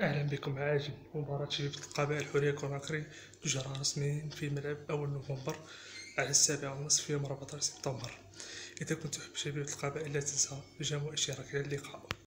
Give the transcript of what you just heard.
أهلا بكم عاجل. مباراة شبيبة القبائل الحرية كوناكري تجرى رسميا في ملعب أول نوفمبر على السابعة ونصف يوم 14 سبتمبر. إذا كنت تحب شبيبة القبائل لا تنسى جمع اشتراك إلى اللقاء.